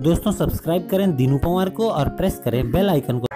दोस्तों सब्सक्राइब करें दीनू पवार को और प्रेस करें बेल आइकन को।